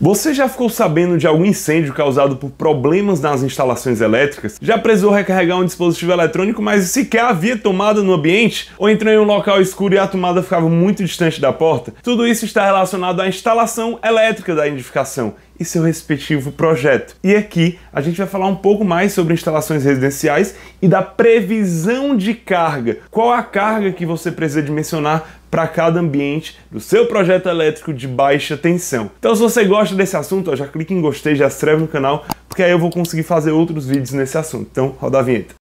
Você já ficou sabendo de algum incêndio causado por problemas nas instalações elétricas? Já precisou recarregar um dispositivo eletrônico, mas sequer havia tomada no ambiente? Ou entrou em um local escuro e a tomada ficava muito distante da porta? Tudo isso está relacionado à instalação elétrica da edificação e seu respectivo projeto. E aqui a gente vai falar um pouco mais sobre instalações residenciais e da previsão de carga. Qual a carga que você precisa dimensionar para cada ambiente do seu projeto elétrico de baixa tensão. Então se você gosta desse assunto, ó, já clique em gostei, já se inscreve no canal, porque aí eu vou conseguir fazer outros vídeos nesse assunto. Então roda a vinheta.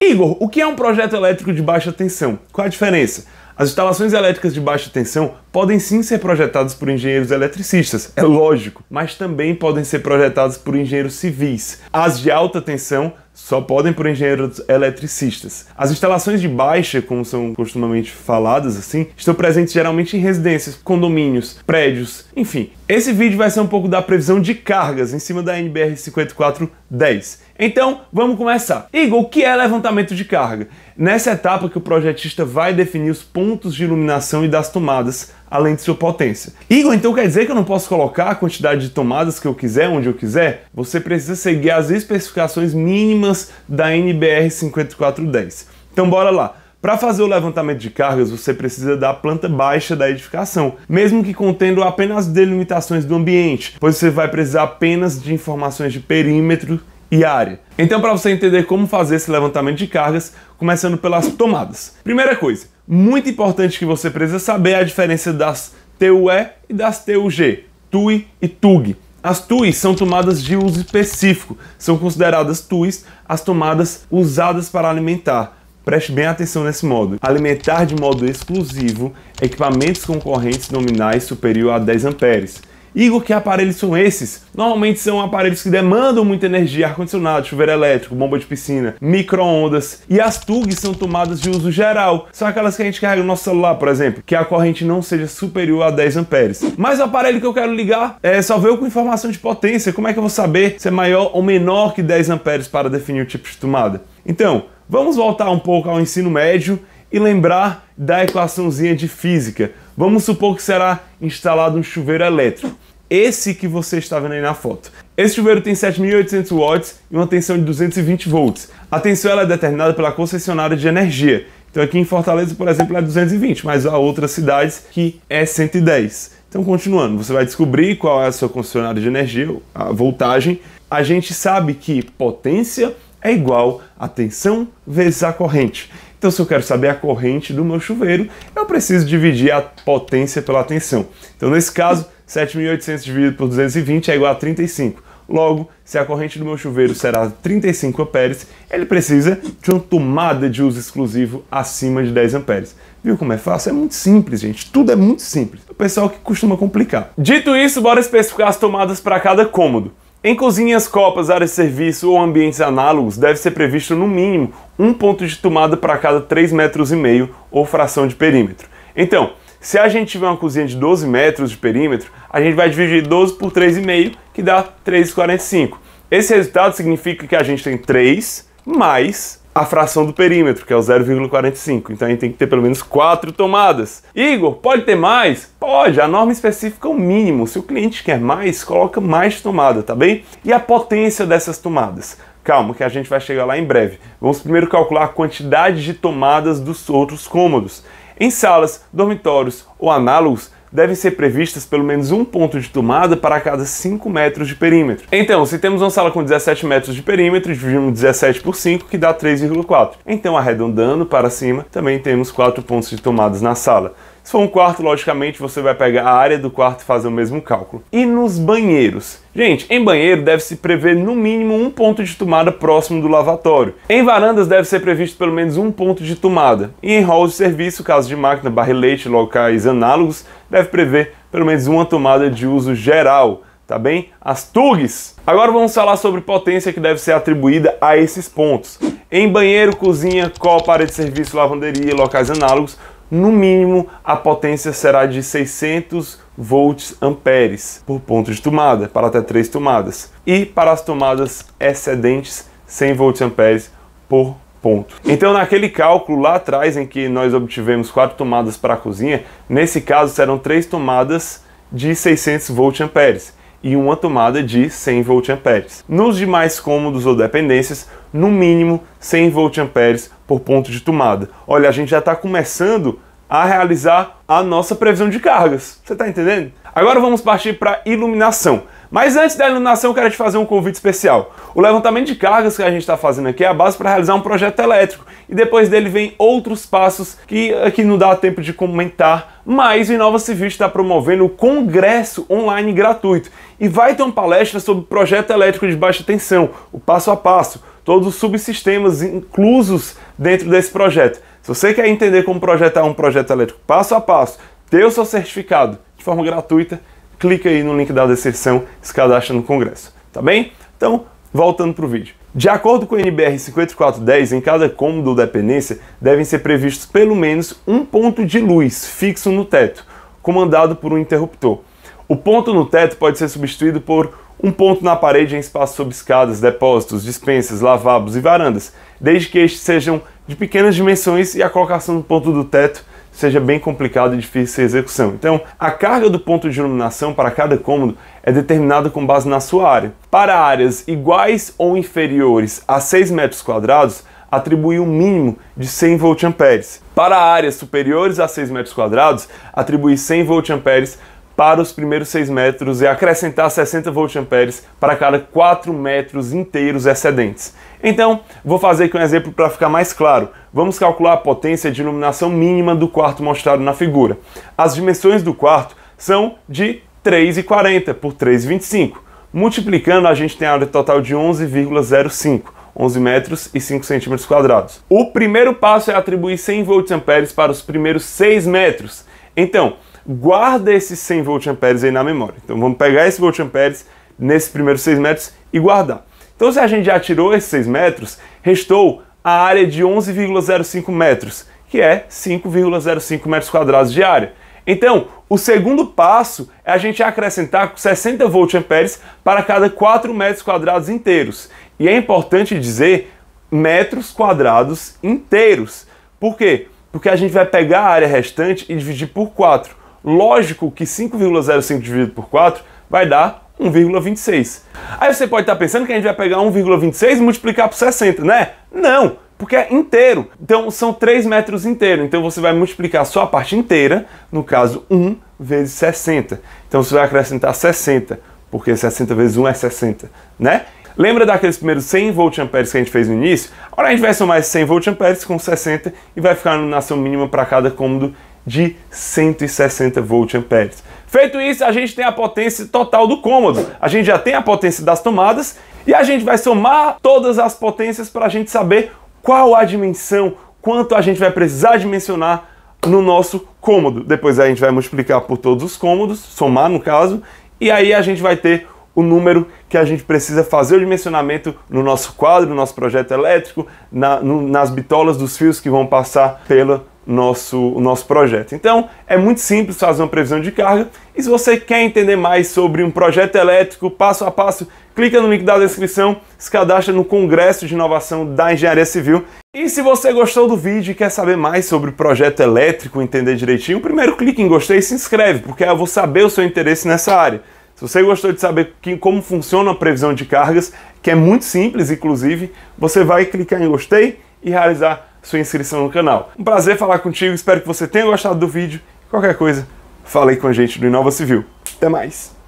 Igor, o que é um projeto elétrico de baixa tensão? Qual a diferença? As instalações elétricas de baixa tensão podem sim ser projetadas por engenheiros eletricistas, é lógico, mas também podem ser projetadas por engenheiros civis. As de alta tensão só podem por engenheiros eletricistas. As instalações de baixa, como são costumamente faladas assim, estão presentes geralmente em residências, condomínios, prédios, enfim. Esse vídeo vai ser um pouco da previsão de cargas em cima da NBR 5410. Então, vamos começar. Igor, o que é levantamento de carga? Nessa etapa que o projetista vai definir os pontos de iluminação e das tomadas, além de sua potência. Igor, então quer dizer que eu não posso colocar a quantidade de tomadas que eu quiser, onde eu quiser? Você precisa seguir as especificações mínimas da NBR 5410. Então bora lá. Para fazer o levantamento de cargas, você precisa da planta baixa da edificação, mesmo que contendo apenas delimitações do ambiente, pois você vai precisar apenas de informações de perímetro e área. Então, para você entender como fazer esse levantamento de cargas, começando pelas tomadas. Primeira coisa, muito importante que você precisa saber é a diferença das TUE e das TUG, TUI e TUG. As TUIs são tomadas de uso específico, são consideradas TUIs as tomadas usadas para alimentar. Preste bem atenção nesse modo. Alimentar de modo exclusivo equipamentos concorrentes nominais superior a 10 amperes Igor, que aparelhos são esses? Normalmente são aparelhos que demandam muita energia, ar-condicionado, chuveiro elétrico, bomba de piscina, micro-ondas. E as TUGs são tomadas de uso geral. São aquelas que a gente carrega no nosso celular, por exemplo, que a corrente não seja superior a 10 amperes. Mas o aparelho que eu quero ligar é, só veio com informação de potência. Como é que eu vou saber se é maior ou menor que 10 amperes para definir o tipo de tomada? Então, vamos voltar um pouco ao ensino médio e lembrar da equaçãozinha de física. Vamos supor que será instalado um chuveiro elétrico. Esse que você está vendo aí na foto. Esse chuveiro tem 7.800 watts e uma tensão de 220 volts. A tensão é determinada pela concessionária de energia. Então aqui em Fortaleza, por exemplo, é 220, mas há outras cidades que é 110. Então, continuando, você vai descobrir qual é a sua concessionária de energia, a voltagem. A gente sabe que potência é igual a tensão vezes a corrente. Então, se eu quero saber a corrente do meu chuveiro, eu preciso dividir a potência pela tensão. Então, nesse caso, 7.800 dividido por 220 é igual a 35. Logo, se a corrente do meu chuveiro será 35 amperes, ele precisa de uma tomada de uso exclusivo acima de 10 amperes. Viu como é fácil? É muito simples, gente. Tudo é muito simples. O pessoal que costuma complicar. Dito isso, bora especificar as tomadas para cada cômodo. Em cozinhas, copas, áreas de serviço ou ambientes análogos, deve ser previsto no mínimo um ponto de tomada para cada 3,5 metros e meio ou fração de perímetro. Então, se a gente tiver uma cozinha de 12 metros de perímetro, a gente vai dividir 12 por 3,5, que dá 3,45. Esse resultado significa que a gente tem 3 mais a fração do perímetro, que é o 0,45. Então a gente tem que ter pelo menos quatro tomadas. Igor, pode ter mais? Pode, a norma especifica o mínimo. Se o cliente quer mais, coloca mais tomada, tá bem? E a potência dessas tomadas? Calma, que a gente vai chegar lá em breve. Vamos primeiro calcular a quantidade de tomadas dos outros cômodos. Em salas, dormitórios ou análogos, devem ser previstas pelo menos um ponto de tomada para cada 5 metros de perímetro. Então, se temos uma sala com 17 metros de perímetro, dividimos 17 por 5, que dá 3,4. Então, arredondando para cima, também temos 4 pontos de tomadas na sala. Se for um quarto, logicamente, você vai pegar a área do quarto e fazer o mesmo cálculo. E nos banheiros? Gente, em banheiro deve-se prever no mínimo um ponto de tomada próximo do lavatório. Em varandas deve ser previsto pelo menos um ponto de tomada. E em halls de serviço, caso de máquina, barrilete, locais análogos, deve prever pelo menos uma tomada de uso geral tá bem? As TUGs. Agora vamos falar sobre potência que deve ser atribuída a esses pontos. Em banheiro, cozinha, copa, área de serviço, lavanderia, locais análogos, no mínimo a potência será de 600 volts amperes por ponto de tomada, para até 3 tomadas. E para as tomadas excedentes, 100 volts amperes por ponto. Então, naquele cálculo lá atrás, em que nós obtivemos quatro tomadas para a cozinha, nesse caso serão três tomadas de 600 voltamperes e uma tomada de 100 voltamperes. Nos demais cômodos ou dependências, no mínimo 100 voltamperes por ponto de tomada. Olha, a gente já está começando a realizar a nossa previsão de cargas. Você está entendendo? Agora vamos partir para iluminação. Mas antes da iluminação, eu quero te fazer um convite especial. O levantamento de cargas que a gente está fazendo aqui é a base para realizar um projeto elétrico. E depois dele vem outros passos que aqui não dá tempo de comentar. Mas o Inova Civil está promovendo o congresso online gratuito. E vai ter uma palestra sobre projeto elétrico de baixa tensão, o passo a passo, todos os subsistemas inclusos dentro desse projeto. Se você quer entender como projetar um projeto elétrico passo a passo, ter o seu certificado de forma gratuita, clica aí no link da descrição e se cadastra no Congresso, tá bem? Então, voltando para o vídeo. De acordo com o NBR 5410, em cada cômodo ou dependência devem ser previstos pelo menos um ponto de luz fixo no teto, comandado por um interruptor. O ponto no teto pode ser substituído por um ponto na parede em espaços sob escadas, depósitos, dispensas, lavabos e varandas, desde que estes sejam de pequenas dimensões e a colocação do ponto do teto seja bem complicado e difícil de execução. Então, a carga do ponto de iluminação para cada cômodo é determinada com base na sua área. Para áreas iguais ou inferiores a 6 metros quadrados, atribui um mínimo de 100 voltamperes. Para áreas superiores a 6 metros quadrados, atribui 100 voltamperes para os primeiros 6 metros e acrescentar 60 voltamperes para cada 4 metros inteiros excedentes. Então, vou fazer aqui um exemplo para ficar mais claro. Vamos calcular a potência de iluminação mínima do quarto mostrado na figura. As dimensões do quarto são de 3,40 por 3,25. Multiplicando, a gente tem a área total de 11,05. 11 metros e 5 centímetros quadrados. O primeiro passo é atribuir 100 voltamperes para os primeiros 6 metros. Então, guarda esses 100 voltamperes aí na memória. Então vamos pegar esses voltamperes nesses primeiros 6 metros e guardar. Então se a gente já tirou esses 6 metros, restou a área de 11,05 metros, que é 5,05 metros quadrados de área. Então, o segundo passo é a gente acrescentar 60 voltamperes para cada 4 metros quadrados inteiros. E é importante dizer metros quadrados inteiros. Por quê? Porque a gente vai pegar a área restante e dividir por 4. Lógico que 5,05 dividido por 4 vai dar 1,26. Aí você pode estar pensando que a gente vai pegar 1,26 e multiplicar por 60, né? Não, porque é inteiro. Então são 3 metros inteiros. Então você vai multiplicar só a parte inteira, no caso 1 vezes 60. Então você vai acrescentar 60, porque 60 vezes 1 é 60, né? Lembra daqueles primeiros 100 voltamperes que a gente fez no início? Agora a gente vai somar esses 100 voltamperes com 60 e vai ficar na iluminação mínima para cada cômodo de 160 voltamperes. Feito isso, a gente tem a potência total do cômodo. A gente já tem a potência das tomadas e a gente vai somar todas as potências para a gente saber qual a dimensão, quanto a gente vai precisar dimensionar no nosso cômodo. Depois a gente vai multiplicar por todos os cômodos, somar no caso, e aí a gente vai ter o número que a gente precisa fazer o dimensionamento no nosso quadro, no nosso projeto elétrico, na, no, nas bitolas dos fios que vão passar pela nosso, o nosso projeto. Então, é muito simples fazer uma previsão de carga. E se você quer entender mais sobre um projeto elétrico, passo a passo, clica no link da descrição, se cadastra no Congresso de Inovação da Engenharia Civil. E se você gostou do vídeo e quer saber mais sobre o projeto elétrico, entender direitinho, primeiro clique em gostei e se inscreve, porque eu vou saber o seu interesse nessa área. Se você gostou de saber que, como funciona a previsão de cargas, que é muito simples, inclusive, você vai clicar em gostei e realizar sua inscrição no canal. Um prazer falar contigo, espero que você tenha gostado do vídeo. Qualquer coisa, fale com a gente do Inova Civil. Até mais!